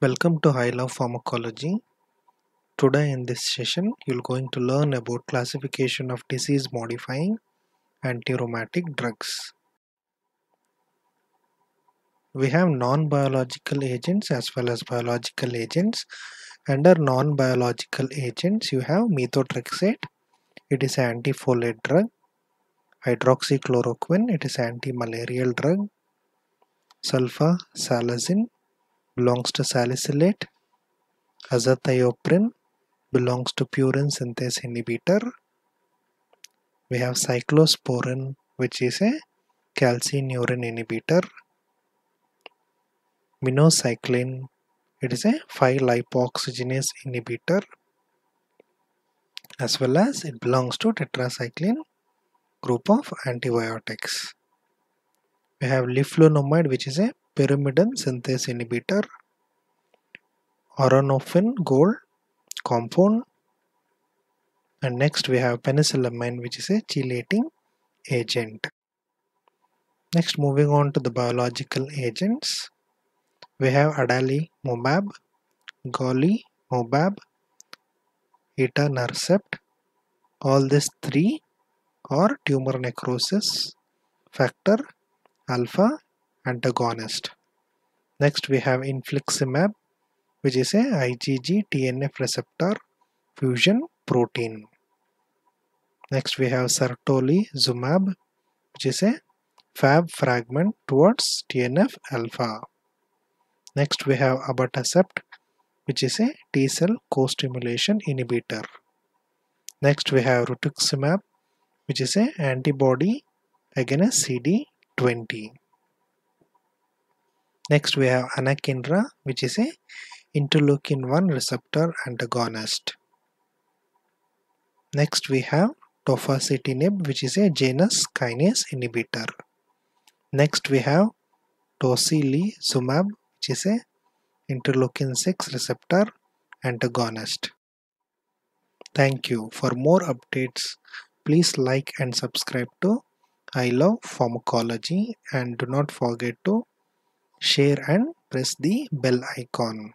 Welcome to I Love Pharmacology. Today in this session you're going to learn about classification of disease modifying antirheumatic drugs. We have non-biological agents as well as biological agents. Under non-biological agents you have methotrexate. It is an antifolate drug. Hydroxychloroquine. It is anti-malarial drug. Sulfa, Sulfasalazine belongs to salicylate. Azathioprine belongs to purine synthase inhibitor. We have cyclosporin which is a calcineurin inhibitor. Minocycline it is a 5-lipoxygenase inhibitor as well as it belongs to tetracycline group of antibiotics. We have leflunomide which is a pyrimidine synthase inhibitor. Auranofin gold compound and next we have penicillamine which is a chelating agent. Next moving on to the biological agents we have adalimumab, golimumab, etanercept. All these three are tumor necrosis factor alpha antagonist. Next we have infliximab which is a IgG TNF receptor fusion protein. Next we have certolizumab which is a Fab fragment towards TNF alpha. Next we have abatacept which is a T cell co-stimulation inhibitor. Next we have rituximab which is a antibody against CD20. Next we have anakinra which is a interleukin 1 receptor antagonist. Next we have tofacitinib which is a Janus kinase inhibitor. Next we have tocilizumab which is a interleukin 6 receptor antagonist. Thank you. For more updates, please like and subscribe to I Love Pharmacology and do not forget to share and press the bell icon.